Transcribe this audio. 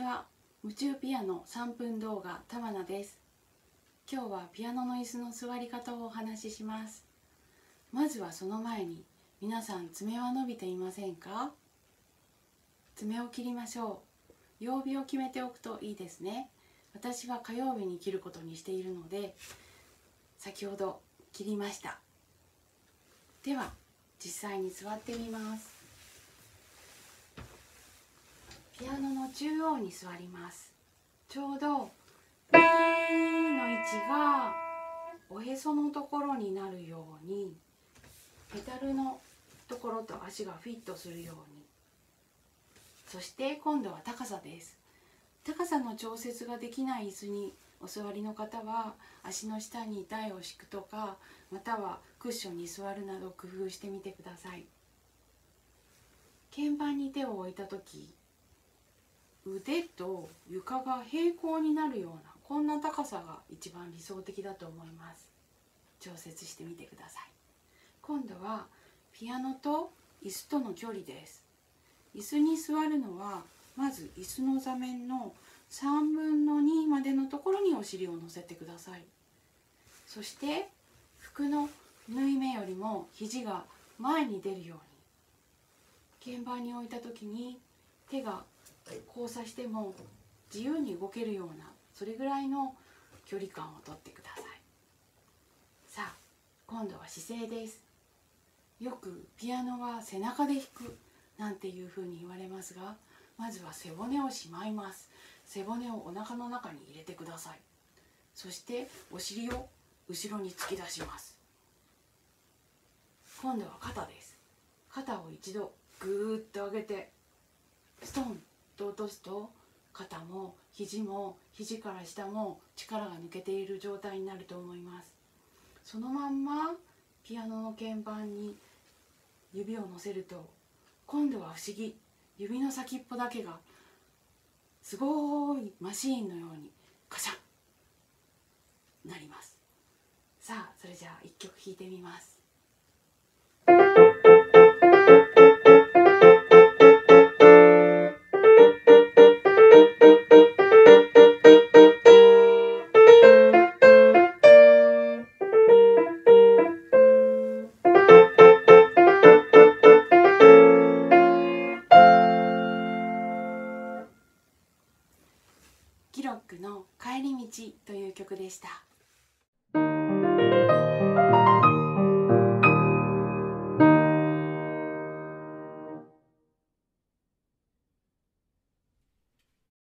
ちは。夢中ピアノ3分動画玉名です。今日はピアノの椅子の座り方をお話しします。まずはその前に皆さん爪は伸びていませんか？爪を切りましょう。曜日を決めておくといいですね。私は火曜日に切ることにしているので先ほど切りました。では実際に座ってみます。ピアノの中央に座ります。ちょうど B の位置がおへそのところになるようにペダルのところと足がフィットするように。そして今度は高さです。高さの調節ができない椅子にお座りの方は足の下に台を敷くとかまたはクッションに座るなど工夫してみてください。鍵盤に手を置いた時腕と床が平行になるようなこんな高さが一番理想的だと思います。調節してみてください。今度はピアノと椅子との距離です。椅子に座るのはまず椅子の座面の3分の2までのところにお尻を乗せてください。そして服の縫い目よりも肘が前に出るように鍵盤に置いた時に手が交差しても自由に動けるようなそれぐらいの距離感をとってください。さあ今度は姿勢です。よくピアノは背中で弾くなんていうふうに言われますがまずは背骨をしまいます。背骨をお腹の中に入れてください。そしてお尻を後ろに突き出します。今度は肩です。肩を一度ぐーっと上げてストンと落とすと肩も肘も肘から下も力が抜けている状態になると思います。そのまんまピアノの鍵盤に指を乗せると今度は不思議指の先っぽだけがすごいマシーンのようにカシャンなります。さあそれじゃあ一曲弾いてみます。ックの帰り道という曲でした。